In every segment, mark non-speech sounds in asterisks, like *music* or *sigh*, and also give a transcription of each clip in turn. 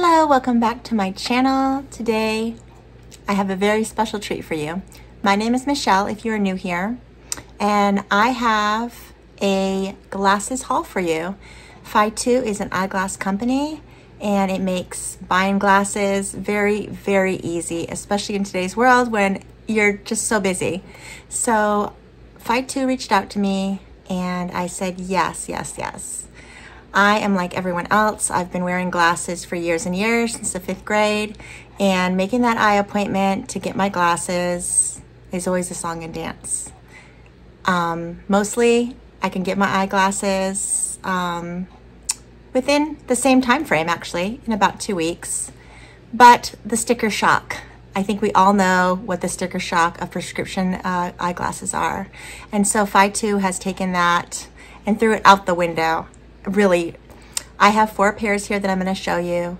Hello, welcome back to my channel. Today, I have a very special treat for you. My name is Michelle, if you are new here, and I have a glasses haul for you. Fytoo is an eyeglass company, and it makes buying glasses very, very easy, especially in today's world when you're just so busy. So Fytoo reached out to me, and I said, yes, yes, yes. I am like everyone else. I've been wearing glasses for years and years since the fifth grade and making that eye appointment to get my glasses is always a song and dance. Um, mostly I can get my eyeglasses um, within the same time frame actually in about two weeks. But the sticker shock, I think we all know what the sticker shock of prescription uh, eyeglasses are. And so Fytoo has taken that and threw it out the window really, I have four pairs here that I'm going to show you.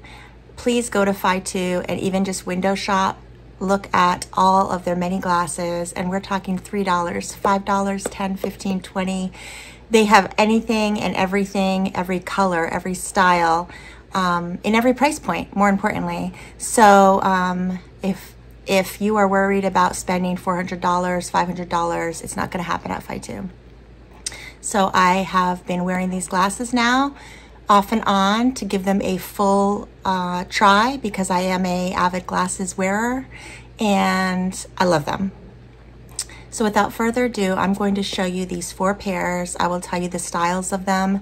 Please go to Fytoo and even just window shop. Look at all of their many glasses and we're talking $3, $5, 10, 15, 20. They have anything and everything, every color, every style, um, in every price point, more importantly. So um, if if you are worried about spending $400, $500, it's not going to happen at Fytoo. So I have been wearing these glasses now off and on to give them a full uh, try because I am a avid glasses wearer and I love them. So without further ado, I'm going to show you these four pairs. I will tell you the styles of them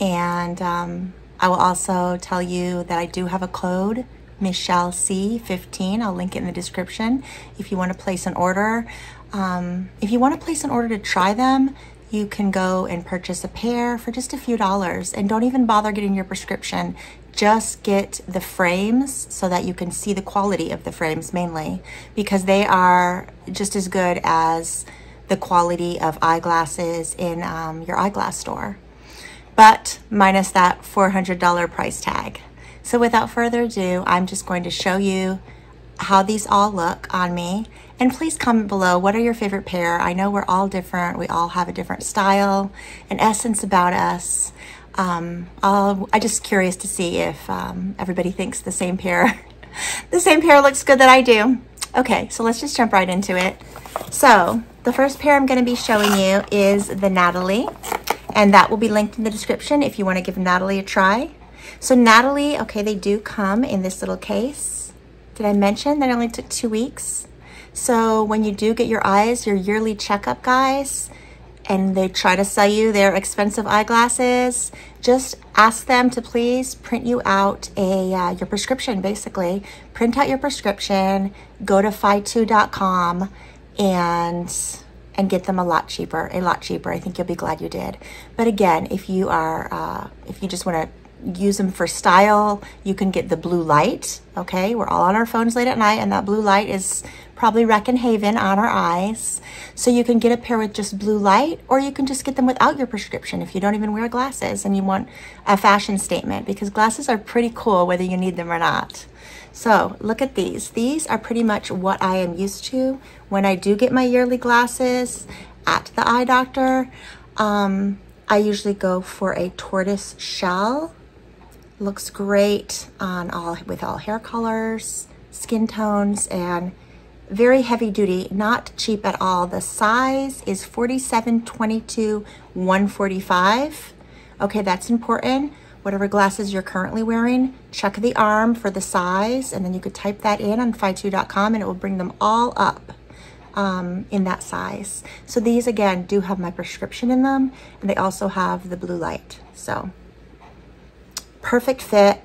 and um, I will also tell you that I do have a code Michelle C15. I'll link it in the description if you want to place an order. Um, if you want to place an order to try them, you can go and purchase a pair for just a few dollars and don't even bother getting your prescription. Just get the frames so that you can see the quality of the frames mainly because they are just as good as the quality of eyeglasses in um, your eyeglass store, but minus that $400 price tag. So without further ado, I'm just going to show you how these all look on me. And please comment below, what are your favorite pair? I know we're all different. We all have a different style and essence about us. Um, i am just curious to see if um, everybody thinks the same pair, *laughs* the same pair looks good that I do. Okay, so let's just jump right into it. So the first pair I'm gonna be showing you is the Natalie, and that will be linked in the description if you wanna give Natalie a try. So Natalie, okay, they do come in this little case. Did I mention that it only took two weeks? So when you do get your eyes, your yearly checkup, guys, and they try to sell you their expensive eyeglasses, just ask them to please print you out a uh, your prescription, basically. Print out your prescription, go to fytoo.com and and get them a lot cheaper, a lot cheaper. I think you'll be glad you did. But again, if you are, uh, if you just want to use them for style. You can get the blue light, okay? We're all on our phones late at night and that blue light is probably wrecking haven on our eyes. So you can get a pair with just blue light or you can just get them without your prescription if you don't even wear glasses and you want a fashion statement because glasses are pretty cool whether you need them or not. So look at these. These are pretty much what I am used to when I do get my yearly glasses at the eye doctor. Um, I usually go for a tortoise shell Looks great on all with all hair colors, skin tones, and very heavy duty, not cheap at all. The size is 47, 22, 145. Okay, that's important. Whatever glasses you're currently wearing, check the arm for the size, and then you could type that in on fytoo.com and it will bring them all up um, in that size. So these, again, do have my prescription in them, and they also have the blue light. So perfect fit,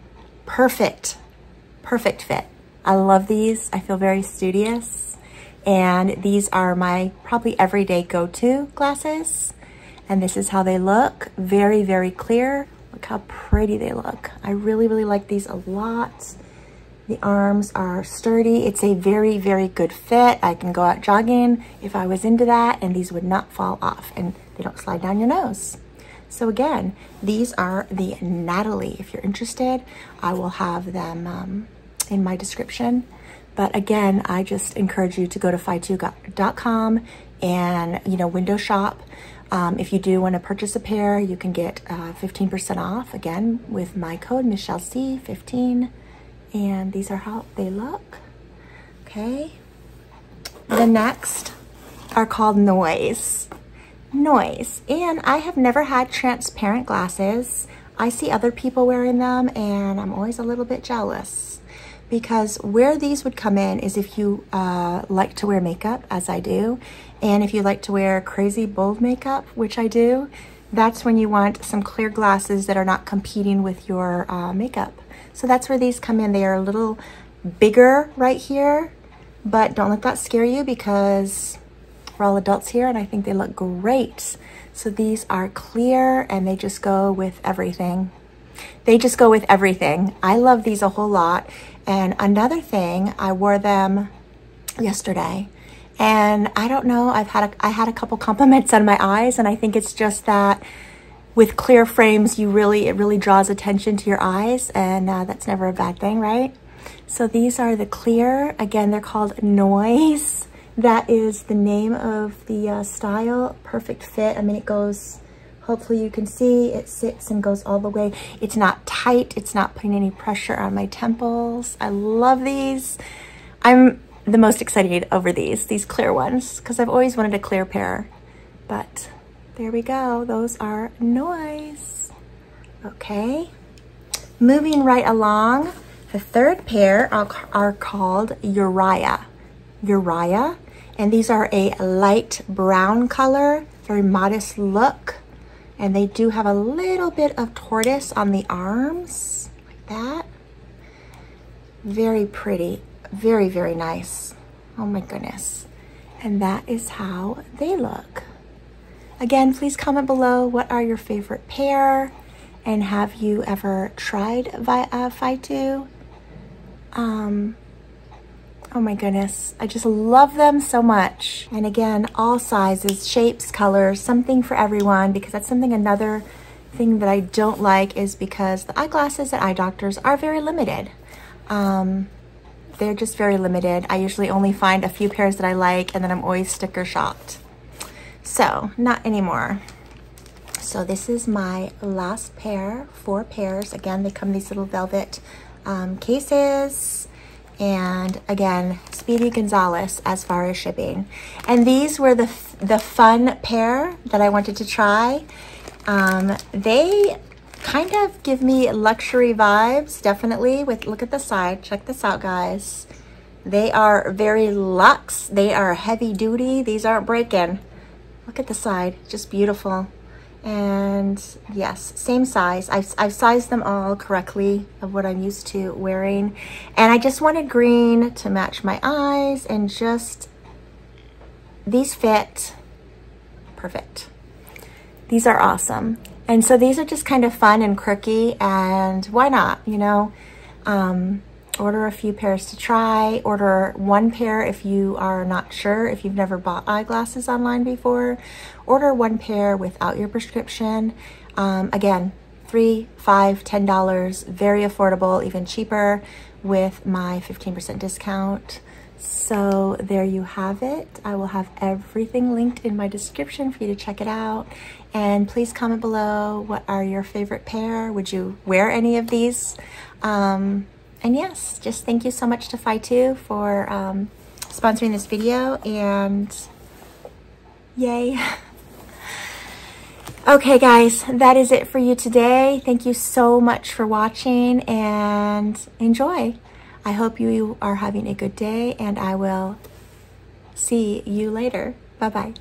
perfect, perfect fit. I love these. I feel very studious. And these are my probably everyday go-to glasses. And this is how they look. Very, very clear. Look how pretty they look. I really, really like these a lot. The arms are sturdy. It's a very, very good fit. I can go out jogging if I was into that and these would not fall off and they don't slide down your nose. So again, these are the Natalie. If you're interested, I will have them um, in my description. But again, I just encourage you to go to fytoo.com and, you know, window shop. Um, if you do want to purchase a pair, you can get 15% uh, off, again, with my code, Michelle C15. And these are how they look. Okay. The next are called Noyes. Noyes. And I have never had transparent glasses. I see other people wearing them and I'm always a little bit jealous because where these would come in is if you uh, like to wear makeup, as I do, and if you like to wear crazy bold makeup, which I do, that's when you want some clear glasses that are not competing with your uh, makeup. So that's where these come in. They are a little bigger right here, but don't let that scare you because we're all adults here and I think they look great. So these are clear and they just go with everything. They just go with everything. I love these a whole lot. And another thing, I wore them yesterday and I don't know, I've had a, I had a couple *laughs* compliments on my eyes and I think it's just that with clear frames, you really, it really draws attention to your eyes and uh, that's never a bad thing, right? So these are the clear, again, they're called Noyes. That is the name of the uh, style, perfect fit. I mean, it goes, hopefully you can see, it sits and goes all the way. It's not tight, it's not putting any pressure on my temples. I love these. I'm the most excited over these, these clear ones, because I've always wanted a clear pair. But there we go, those are Noyes. Okay, moving right along, the third pair are, are called Uriah. Uriah and these are a light brown color, very modest look. And they do have a little bit of tortoise on the arms, like that. Very pretty, very, very nice. Oh my goodness. And that is how they look. Again, please comment below what are your favorite pair and have you ever tried uh, Fytoo? Um, Oh my goodness, I just love them so much. And again, all sizes, shapes, colors, something for everyone because that's something another thing that I don't like is because the eyeglasses at eye doctors are very limited. Um, they're just very limited. I usually only find a few pairs that I like and then I'm always sticker shocked. So, not anymore. So this is my last pair, four pairs. Again, they come these little velvet um, cases and again, Speedy Gonzales as far as shipping. And these were the, the fun pair that I wanted to try. Um, they kind of give me luxury vibes, definitely. With Look at the side. Check this out, guys. They are very luxe. They are heavy duty. These aren't breaking. Look at the side. Just beautiful and yes same size. I've, I've sized them all correctly of what I'm used to wearing. And I just wanted green to match my eyes and just these fit perfect. These are awesome. And so these are just kind of fun and quirky and why not you know? Um, order a few pairs to try. Order one pair if you are not sure if you've never bought eyeglasses online before. Order one pair without your prescription. Um, again three five ten dollars very affordable even cheaper with my 15% discount. So there you have it. I will have everything linked in my description for you to check it out. And please comment below what are your favorite pair? Would you wear any of these? Um, and yes, just thank you so much to Fytoo for um, sponsoring this video and yay. *laughs* okay guys, that is it for you today. Thank you so much for watching and enjoy. I hope you are having a good day and I will see you later. Bye-bye.